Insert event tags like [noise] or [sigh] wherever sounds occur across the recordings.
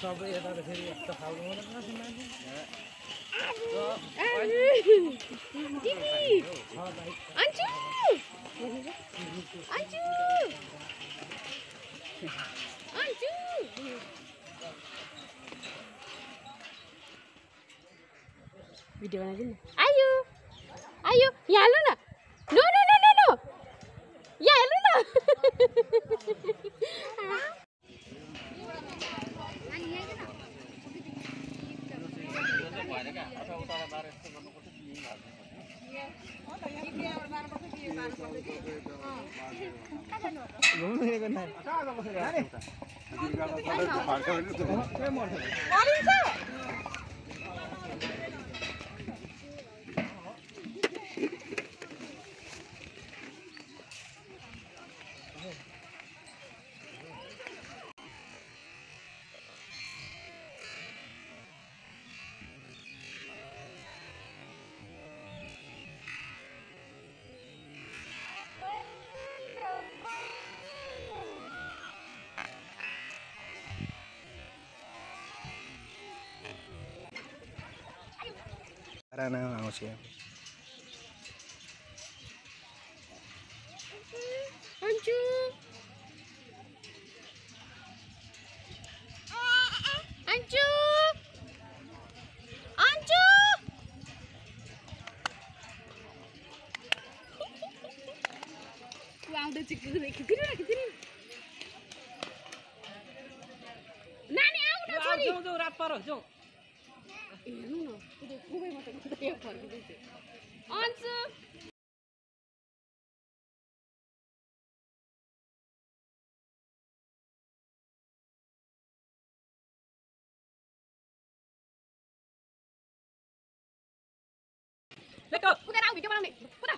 सबै यता त फेरि यस्तो खालको भिडियो बनाइदिनु। न आयो। आयो। यहाँ हाल्नु न नो नो नो नो। यहाँ हेर्नु न। [laughs] घुम्नु Karena mau siap. Hancur. Hancur. Hancur. Wow, udah cukup lagi. Lagi, gede. Nani, aku nak sorry. Jom, jom, rapar, jom. जाउँ हेर्नु न त्यो भिडियो बनाउने कुदा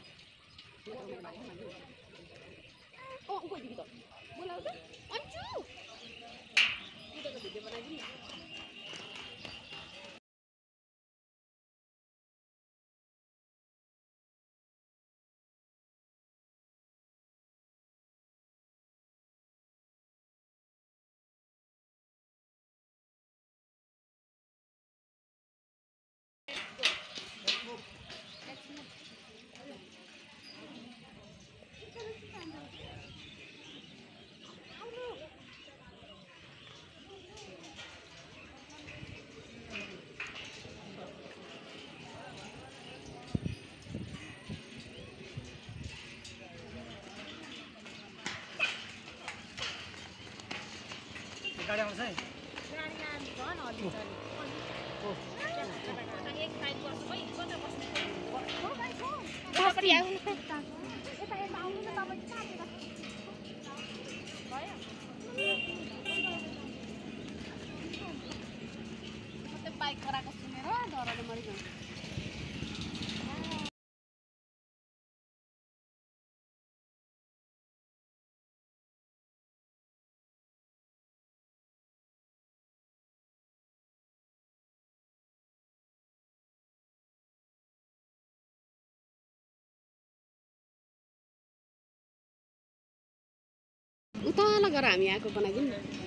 ओ त बोलाउ भिडियो बनाइदिनु आउँछ है। बाइक कराएको सुनेर डराएर मरिगयो उता गएर हामी आएको बनाइदिउँ न।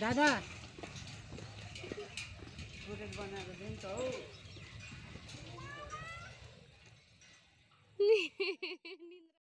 दादा। बनाएर दिन्छ हौ।